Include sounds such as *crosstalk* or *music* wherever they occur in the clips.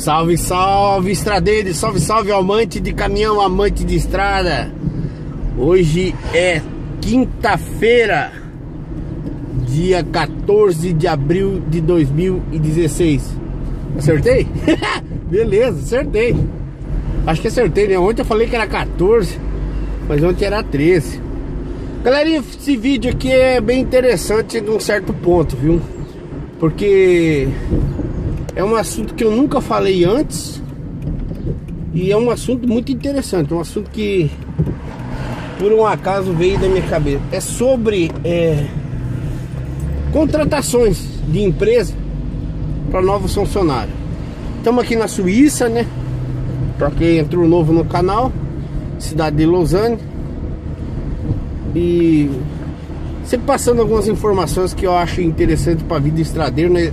Salve, salve, estradeiro, salve, salve, amante de caminhão, amante de estrada. Hoje é quinta-feira, dia 14 de abril de 2016. Acertei? *laughs* Beleza, acertei. Acho que acertei, né? Ontem eu falei que era 14, mas ontem era 13. Galerinha, esse vídeo aqui é bem interessante de um certo ponto, viu? Porque é um assunto que eu nunca falei antes e é um assunto muito interessante, um assunto que por um acaso veio da minha cabeça. É sobre é, contratações de empresa para novos funcionários. Estamos aqui na Suíça, né? Para quem entrou novo no canal, cidade de Lausanne. E sempre passando algumas informações que eu acho interessante para a vida estradeira, né?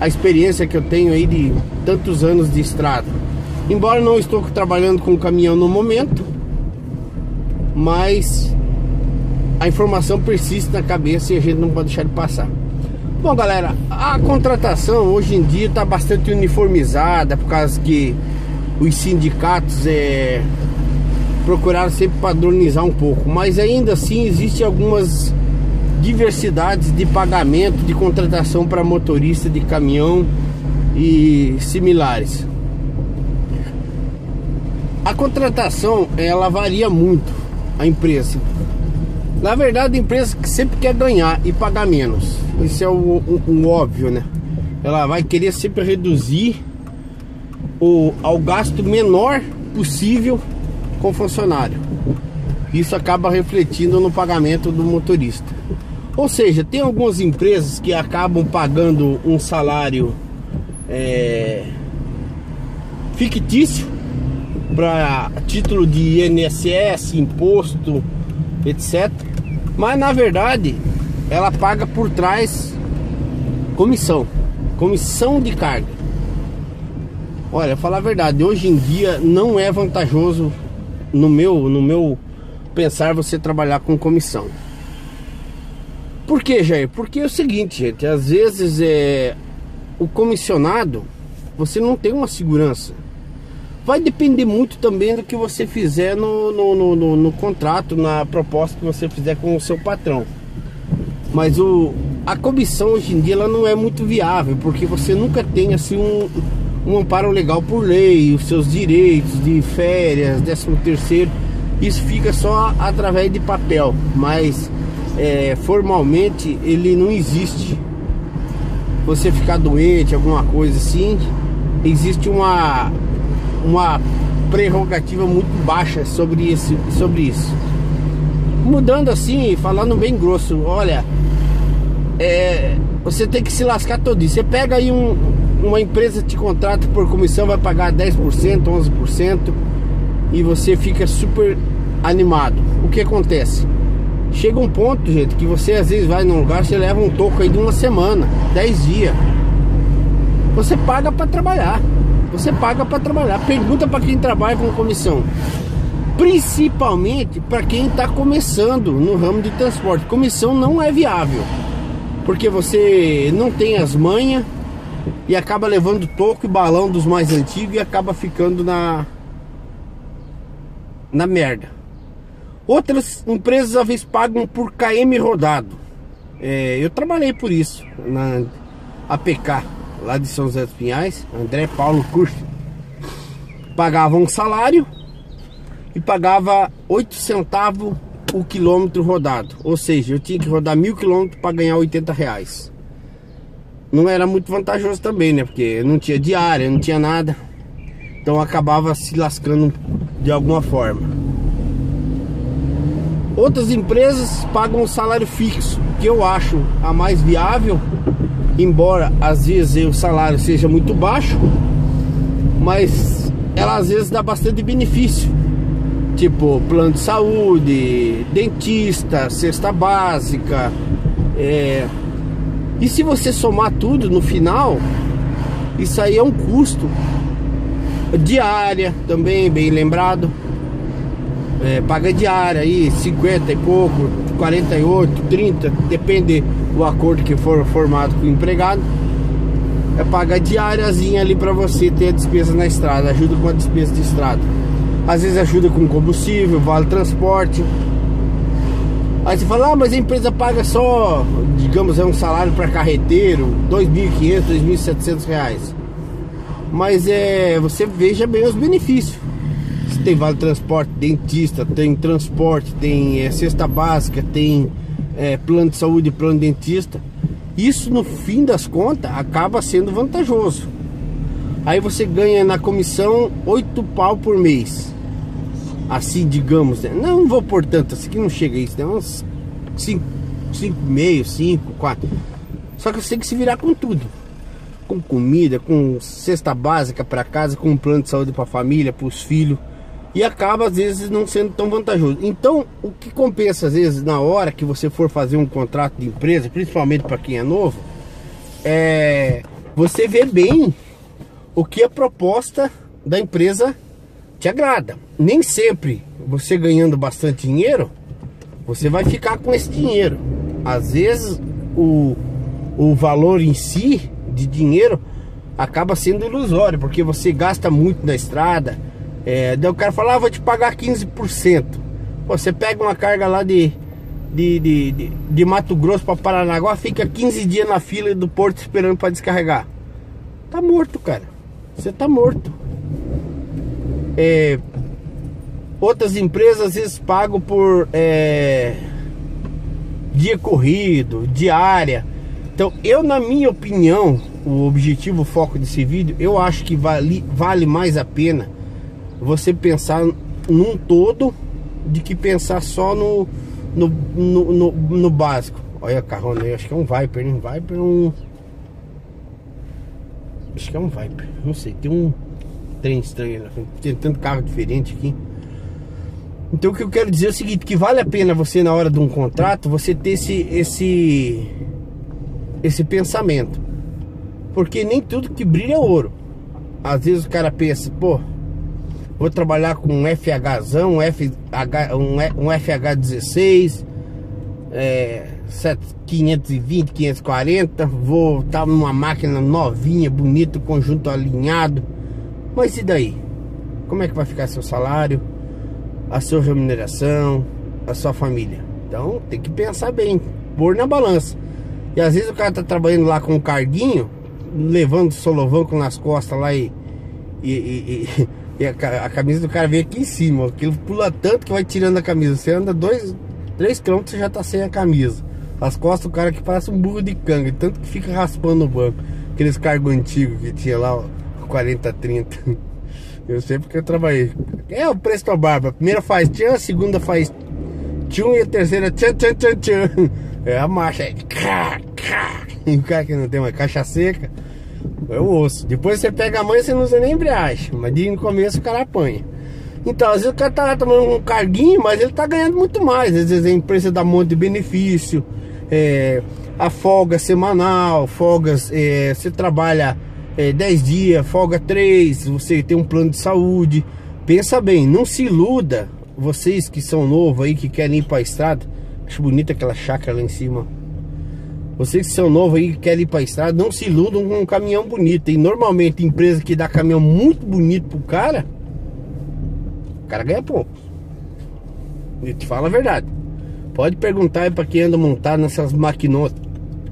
A experiência que eu tenho aí de tantos anos de estrada. Embora não estou trabalhando com caminhão no momento, mas a informação persiste na cabeça e a gente não pode deixar de passar. Bom, galera, a contratação hoje em dia está bastante uniformizada por causa que os sindicatos é, procuraram sempre padronizar um pouco, mas ainda assim existem algumas diversidades de pagamento de contratação para motorista de caminhão e similares. A contratação ela varia muito a empresa. Na verdade, a empresa que sempre quer ganhar e pagar menos. Isso é o óbvio, né? Ela vai querer sempre reduzir o, ao gasto menor possível com o funcionário. Isso acaba refletindo no pagamento do motorista. Ou seja, tem algumas empresas que acabam pagando um salário é, fictício para título de INSS, imposto, etc. Mas na verdade ela paga por trás comissão, comissão de carga. Olha, falar a verdade, hoje em dia não é vantajoso no meu, no meu pensar você trabalhar com comissão. Por que, Jair? Porque é o seguinte, gente, às vezes é o comissionado, você não tem uma segurança. Vai depender muito também do que você fizer no, no, no, no, no contrato, na proposta que você fizer com o seu patrão. Mas o, a comissão hoje em dia ela não é muito viável, porque você nunca tem assim um, um amparo legal por lei, os seus direitos de férias, décimo terceiro, isso fica só através de papel, mas é, formalmente ele não existe. Você ficar doente, alguma coisa assim, existe uma, uma prerrogativa muito baixa sobre isso, sobre isso. Mudando assim, falando bem grosso, olha, é, você tem que se lascar todo dia. Você pega aí um, uma empresa te contrata por comissão, vai pagar 10%, 11% e você fica super animado. O que acontece? Chega um ponto, gente, que você às vezes vai num lugar, você leva um toco aí de uma semana, 10 dias. Você paga para trabalhar. Você paga para trabalhar. Pergunta para quem trabalha com comissão. Principalmente para quem está começando no ramo de transporte. Comissão não é viável. Porque você não tem as manhas e acaba levando toco e balão dos mais antigos e acaba ficando na na merda. Outras empresas às vezes pagam por KM rodado. É, eu trabalhei por isso na APK, lá de São José dos Pinhais, André Paulo Curso. Pagava um salário e pagava 8 centavos o quilômetro rodado. Ou seja, eu tinha que rodar mil quilômetros para ganhar 80 reais. Não era muito vantajoso também, né? Porque não tinha diária, não tinha nada. Então acabava se lascando de alguma forma. Outras empresas pagam um salário fixo, que eu acho a mais viável, embora às vezes o salário seja muito baixo, mas ela às vezes dá bastante benefício. Tipo plano de saúde, dentista, cesta básica. É... E se você somar tudo no final, isso aí é um custo. Diária também, bem lembrado é, paga diária aí, 50 e pouco, 48, 30, depende do acordo que for formado com o empregado. é pagar diáriazinha ali para você ter a despesa na estrada, ajuda com a despesa de estrada. Às vezes ajuda com combustível, vale transporte. Aí você fala, ah, mas a empresa paga só, digamos, é um salário para carreteiro, R$ 2.500, 2.700 reais. Mas é, você veja bem os benefícios. Tem vale transporte, dentista, tem transporte, tem é, cesta básica, tem é, plano de saúde, plano de dentista. Isso no fim das contas acaba sendo vantajoso. Aí você ganha na comissão oito pau por mês assim, digamos, né? não, vou por tanto, assim que não chega a isso, né? Uns 5, 5,5, 5, 4. Só que você tem que se virar com tudo. Com comida, com cesta básica para casa, com plano de saúde para a família, para os filhos. E acaba às vezes não sendo tão vantajoso. Então, o que compensa às vezes na hora que você for fazer um contrato de empresa, principalmente para quem é novo, é você ver bem o que a proposta da empresa te agrada. Nem sempre você ganhando bastante dinheiro, você vai ficar com esse dinheiro. Às vezes o, o valor em si de dinheiro acaba sendo ilusório, porque você gasta muito na estrada. É, daí o cara fala, ah, vou te pagar 15%. Pô, você pega uma carga lá de, de, de, de, de Mato Grosso para Paranaguá, fica 15 dias na fila do porto esperando para descarregar. Tá morto, cara. Você tá morto. É, outras empresas às vezes pagam por é, dia corrido, diária. Então, eu, na minha opinião, o objetivo, o foco desse vídeo, eu acho que vale, vale mais a pena você pensar num todo de que pensar só no, no, no, no, no básico. Olha carro, né? Acho que é um Viper, um Viper é um. Acho que é um Viper, não sei, tem um trem estranho. Tem tanto carro diferente aqui. Então o que eu quero dizer é o seguinte, que vale a pena você na hora de um contrato, você ter esse esse esse pensamento. Porque nem tudo que brilha é ouro. Às vezes o cara pensa, pô, vou trabalhar com um FHzão, um, FH, um, um FH16, é, 520, 540, vou estar tá numa máquina novinha, bonita, conjunto alinhado mas e daí? Como é que vai ficar seu salário, a sua remuneração, a sua família? Então tem que pensar bem, pôr na balança. E às vezes o cara tá trabalhando lá com um carguinho, levando solovanco nas costas lá e, e, e, e a, a, camisa do cara vem aqui em cima. Aquilo pula tanto que vai tirando a camisa. Você anda dois, três quilômetros você já tá sem a camisa. As costas do cara que parece um burro de canga, tanto que fica raspando o banco. Aqueles cargos antigos que tinha lá, ó. 40, 30. *laughs* Eu sei porque eu trabalhei. É o preço da barba. A primeira faz tchan, a segunda faz tchum e a terceira tchan, tchan, tchan, tchan. *laughs* É a marcha. É E o cara que não tem uma caixa seca, é o osso. Depois você pega a mãe você não usa nem embreagem. Mas de no começo o cara apanha. Então, às vezes o cara tá tomando um carguinho, mas ele tá ganhando muito mais. Às vezes a empresa dá um monte de benefício. É, a folga semanal, folgas, é, você trabalha é, 10 dias, folga 3, você tem um plano de saúde. Pensa bem, não se iluda, vocês que são novos aí, que querem ir para a estrada. Acho bonita aquela chácara lá em cima. Vocês que são novos aí, que querem ir para a estrada, não se iludam com um caminhão bonito. E normalmente, empresa que dá caminhão muito bonito pro cara, o cara ganha pouco. E te falo a verdade. Pode perguntar aí para quem anda montado nessas maquinonas,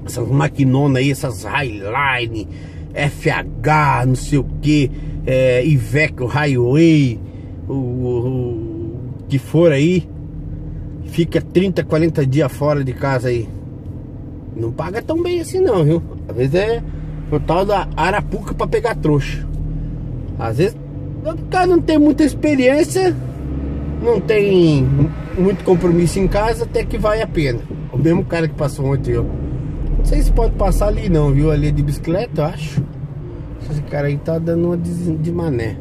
essas maquinonas aí, essas Highline, FH, não sei o que, é, Iveco Highway, o, o, que for aí, fica 30, 40 dias fora de casa aí. Não paga tão bem assim não, viu? Às vezes é o tal da Arapuca para pegar trouxa. Às vezes o cara não tem muita experiência, não tem muito compromisso em casa, até que vale a pena. O mesmo cara que passou ontem, ó sei se pode passar ali não, viu? Ali de bicicleta, eu acho. Esse cara aí tá dando uma de, mané.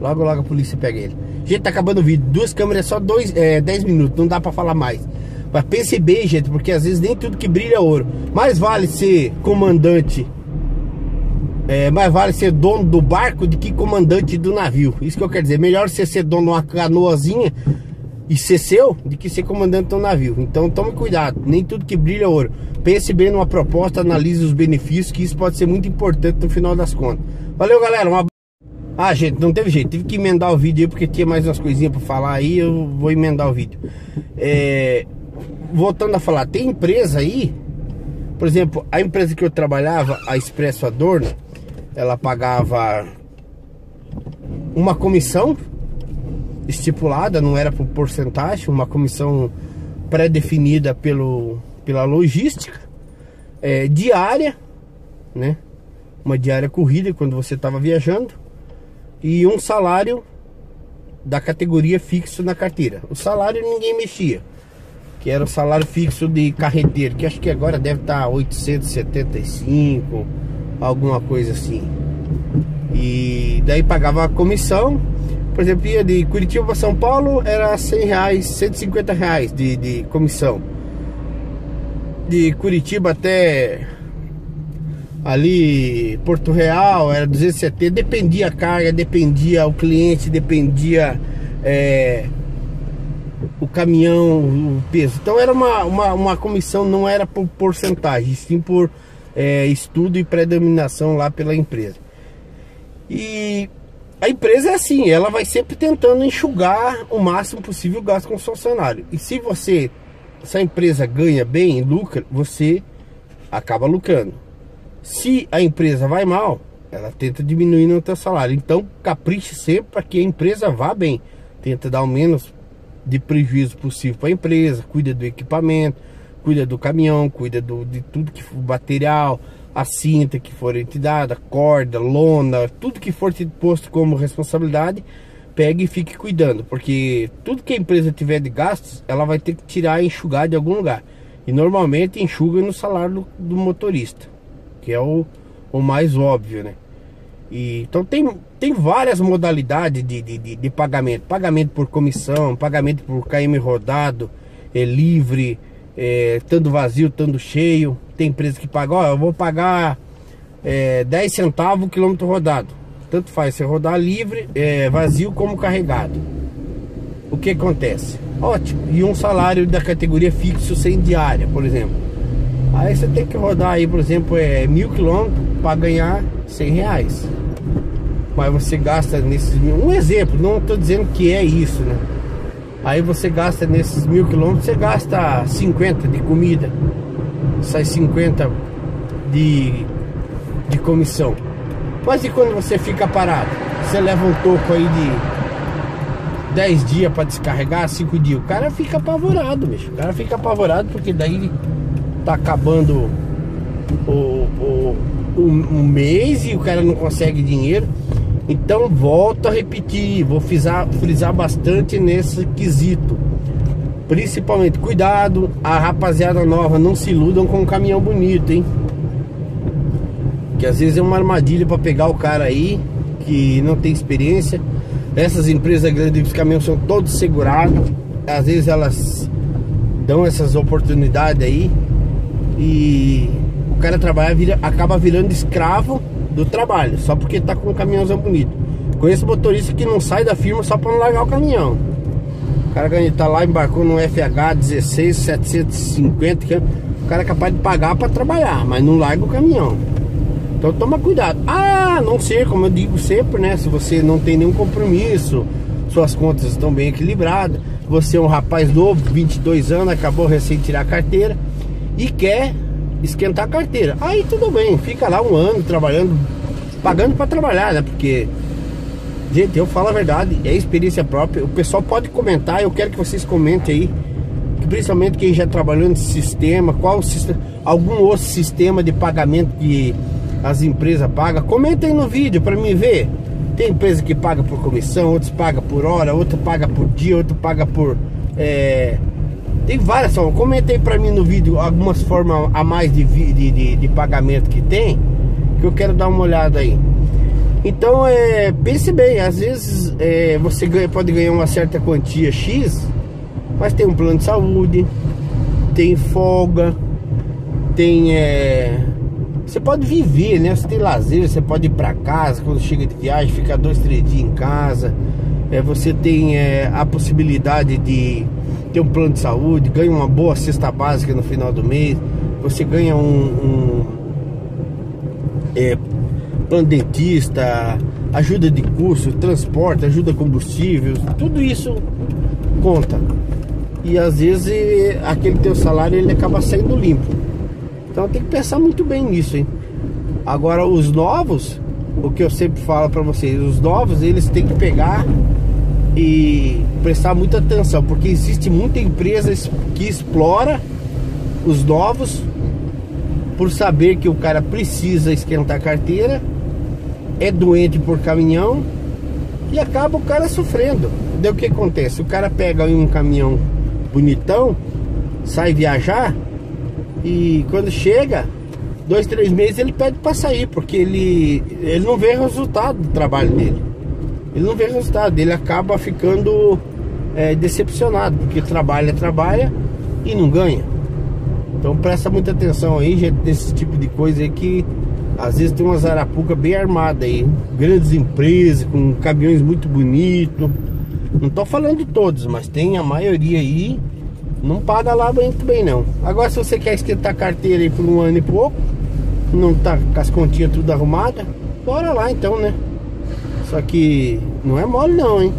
Logo, logo a polícia pega ele. Gente, tá acabando o vídeo. Duas câmeras só dois, é, 10 minutos, não dá pra falar mais. Mas pense bem, gente, porque às vezes nem tudo que brilha é ouro. Mais vale ser comandante, é, mais vale ser dono do barco do que comandante do navio. Isso que eu quero dizer. Melhor você ser dono de uma canoazinha e ser seu do que ser comandante do navio. Então tome cuidado, nem tudo que brilha é ouro. Pense bem numa proposta, analise os benefícios, que isso pode ser muito importante no final das contas. Valeu, galera. Uma... Ah, gente, não teve jeito. Tive que emendar o vídeo aí porque tinha mais umas coisinhas para falar aí. Eu vou emendar o vídeo. É... Voltando a falar, tem empresa aí, por exemplo, a empresa que eu trabalhava, a Expresso Adorno, ela pagava uma comissão estipulada, não era por porcentagem, uma comissão pré-definida pelo, pela logística, é, diária, né? Uma diária corrida quando você estava viajando e um salário da categoria fixo na carteira. O salário ninguém mexia, que era o salário fixo de carreteiro, que acho que agora deve estar tá 875, alguma coisa assim. E daí pagava a comissão por exemplo, ia de Curitiba para São Paulo era 100 reais, 150 reais de, de comissão. De Curitiba até ali Porto Real era 270, dependia a carga, dependia o cliente, dependia é, o caminhão, o peso. Então era uma, uma, uma comissão, não era por porcentagem, sim por é, estudo e predominação lá pela empresa. E a empresa é assim, ela vai sempre tentando enxugar o máximo possível o gasto com o funcionário. E se você, se a empresa ganha bem, lucra, você acaba lucrando. Se a empresa vai mal, ela tenta diminuir o seu salário. Então, capriche sempre para que a empresa vá bem. Tenta dar o menos de prejuízo possível para a empresa, cuida do equipamento, cuida do caminhão, cuida do, de tudo que for material, a cinta que for entidada, corda, lona, tudo que for posto como responsabilidade, pegue e fique cuidando, porque tudo que a empresa tiver de gastos, ela vai ter que tirar e enxugar de algum lugar. E normalmente enxuga no salário do, do motorista, que é o, o mais óbvio, né? E, então tem, tem várias modalidades de, de, de, de pagamento. Pagamento por comissão, pagamento por KM rodado, é livre, é, tanto vazio, tanto cheio. Tem empresa que paga, ó, eu vou pagar é, 10 centavos o quilômetro rodado. Tanto faz você rodar livre, é, vazio como carregado. O que acontece? Ótimo. E um salário da categoria fixo sem diária, por exemplo. Aí você tem que rodar aí, por exemplo, é mil quilômetros para ganhar 100 reais. Mas você gasta nesses mil. Um exemplo, não estou dizendo que é isso, né? Aí você gasta nesses mil quilômetros, você gasta 50 de comida, sai 50 de, de comissão. Mas e quando você fica parado? Você leva um toco aí de 10 dias para descarregar, 5 dias. O cara fica apavorado, bicho. O cara fica apavorado porque daí tá acabando o, o, o, o mês e o cara não consegue dinheiro. Então volto a repetir, vou frisar, frisar bastante nesse quesito. Principalmente, cuidado, a rapaziada nova, não se iludam com um caminhão bonito, hein? Que às vezes é uma armadilha para pegar o cara aí, que não tem experiência. Essas empresas grandes, os caminhões são todos segurados. Às vezes elas dão essas oportunidades aí. E o cara trabalha, vira, acaba virando escravo do trabalho, só porque tá com um caminhãozão bonito. Conheço motorista que não sai da firma só para não largar o caminhão. O cara tá lá, embarcou no FH 16750, que o cara é capaz de pagar para trabalhar, mas não larga o caminhão. Então toma cuidado. Ah, não ser, como eu digo sempre, né? Se você não tem nenhum compromisso, suas contas estão bem equilibradas, você é um rapaz novo, 22 anos, acabou recém tirar a carteira e quer esquentar a carteira. Aí tudo bem, fica lá um ano trabalhando, pagando para trabalhar, né? Porque, gente, eu falo a verdade, é experiência própria. O pessoal pode comentar, eu quero que vocês comentem aí, principalmente quem já trabalhou nesse sistema, qual sistema, algum outro sistema de pagamento que as empresas pagam. Comentem no vídeo para mim ver. Tem empresa que paga por comissão, outros paga por hora, outro paga por dia, outro paga por é, tem várias formas. Comentei pra mim no vídeo algumas formas a mais de, de, de, de pagamento que tem. Que eu quero dar uma olhada aí. Então, é, pense bem, às vezes é, você ganha, pode ganhar uma certa quantia X, mas tem um plano de saúde, tem folga, tem. É, você pode viver, né? Você tem lazer, você pode ir para casa quando chega de viagem, ficar dois, três dias em casa. é, você tem é, a possibilidade de ter um plano de saúde, ganha uma boa cesta básica no final do mês, você ganha um, um é, plano dentista, ajuda de curso, transporte, ajuda combustível, tudo isso conta. E às vezes aquele teu salário ele acaba saindo limpo. Então tem que pensar muito bem nisso, hein? Agora os novos, o que eu sempre falo para vocês, os novos eles têm que pegar e prestar muita atenção, porque existe muita empresa que explora os novos por saber que o cara precisa esquentar a carteira, é doente por caminhão e acaba o cara sofrendo. Daí o que acontece? O cara pega um caminhão bonitão, sai viajar e quando chega, dois, três meses ele pede para sair, porque ele, ele não vê resultado do trabalho dele. Ele não vê resultado, ele acaba ficando é, decepcionado, porque trabalha, trabalha e não ganha. Então presta muita atenção aí, gente, desse tipo de coisa aí que às vezes tem umas arapucas bem armadas aí. Grandes empresas, com caminhões muito bonitos. Não tô falando de todos, mas tem a maioria aí. Não paga lá muito bem não. Agora se você quer esquentar a carteira aí por um ano e pouco, não tá com as continhas tudo arrumadas, bora lá então, né? Só que não é mole não, hein?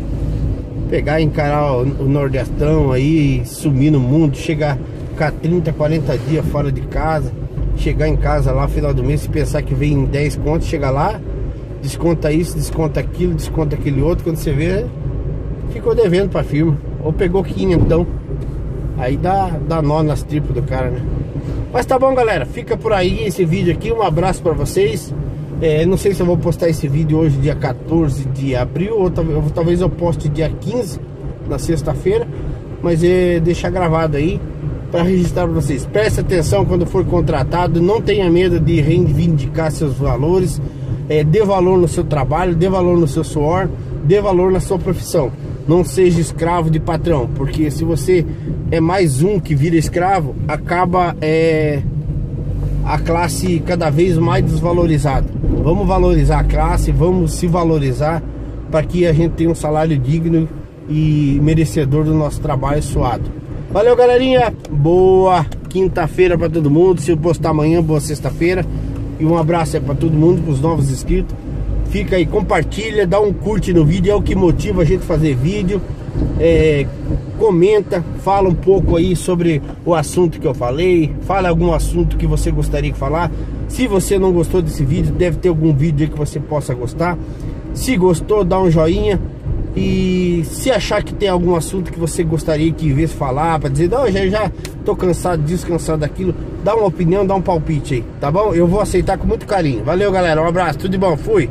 Pegar e encarar o, Nordestão aí, sumir no mundo, chegar, ficar 30, 40 dias fora de casa, chegar em casa lá final do mês e pensar que vem 10 contos, chega lá, desconta isso, desconta aquilo, desconta aquele outro, quando você vê, ficou devendo pra firma. Ou pegou quinhentão. Aí dá, dá nó nas tripas do cara, né? Mas tá bom, galera. Fica por aí esse vídeo aqui. Um abraço pra vocês. É, não sei se eu vou postar esse vídeo hoje, dia 14 de abril, ou talvez, eu poste dia 15, na sexta-feira, mas é deixar gravado aí para registrar para vocês. Preste atenção quando for contratado, não tenha medo de reivindicar seus valores, é, dê valor no seu trabalho, dê valor no seu suor, dê valor na sua profissão. Não seja escravo de patrão, porque se você é mais um que vira escravo, acaba é, a classe cada vez mais desvalorizada. Vamos valorizar a classe, vamos se valorizar para que a gente tenha um salário digno e merecedor do nosso trabalho suado. Valeu, galerinha. Boa quinta-feira para todo mundo. Se eu postar amanhã, boa sexta-feira. E um abraço para todo mundo, para os novos inscritos. Fica aí, compartilha, dá um curte no vídeo, é o que motiva a gente fazer vídeo. É, comenta, fala um pouco aí sobre o assunto que eu falei, fala algum assunto que você gostaria de falar. Se você não gostou desse vídeo, deve ter algum vídeo que você possa gostar. Se gostou, dá um joinha. E se achar que tem algum assunto que você gostaria que visse falar, para dizer, não, já, já tô cansado disso, cansado daquilo, dá uma opinião, dá um palpite aí, tá bom? Eu vou aceitar com muito carinho. Valeu, galera, um abraço, tudo de bom, fui!